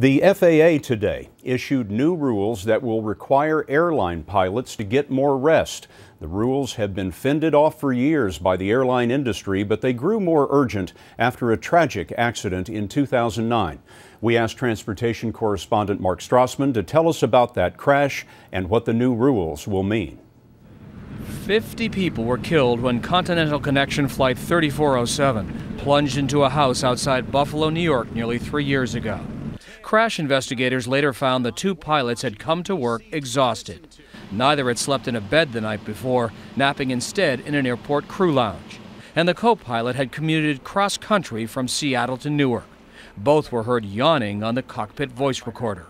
The FAA today issued new rules that will require airline pilots to get more rest. The rules have been fended off for years by the airline industry, but they grew more urgent after a tragic accident in 2009. We asked transportation correspondent Mark Strassmann to tell us about that crash and what the new rules will mean. 50 people were killed when Continental Connection Flight 3407 plunged into a house outside Buffalo, New York nearly three years ago. Crash investigators later found the two pilots had come to work exhausted. Neither had slept in a bed the night before, napping instead in an airport crew lounge. And the co pilot had commuted cross country from Seattle to Newark. Both were heard yawning on the cockpit voice recorder.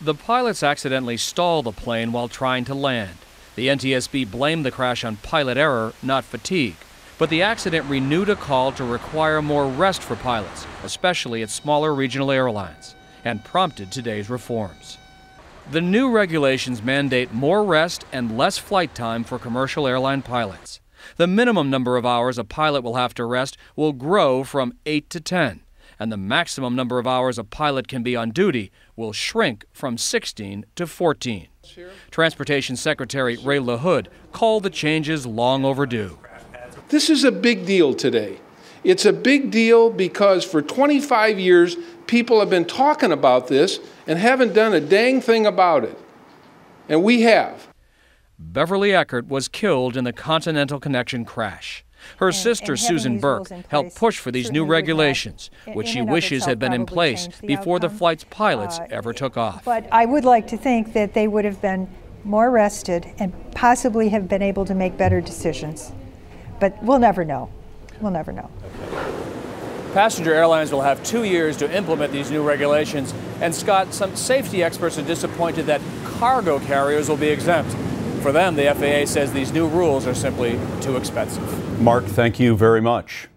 The pilots accidentally stalled the plane while trying to land. The NTSB blamed the crash on pilot error, not fatigue. But the accident renewed a call to require more rest for pilots, especially at smaller regional airlines and prompted today's reforms. The new regulations mandate more rest and less flight time for commercial airline pilots. The minimum number of hours a pilot will have to rest will grow from 8 to 10, and the maximum number of hours a pilot can be on duty will shrink from 16 to 14. Transportation Secretary Ray LaHood called the changes long overdue. This is a big deal today. It's a big deal because for 25 years, people have been talking about this and haven't done a dang thing about it. And we have. Beverly Eckert was killed in the Continental Connection crash. Her and, sister, and Susan Bourque, helped push for these new regulations, have, which she wishes had been in place the before outcome. the flight's pilots uh, ever took off. But I would like to think that they would have been more rested and possibly have been able to make better decisions. But we'll never know. We'll never know. Passenger airlines will have two years to implement these new regulations. And Scott, some safety experts are disappointed that cargo carriers will be exempt. For them, the FAA says these new rules are simply too expensive. Mark, thank you very much.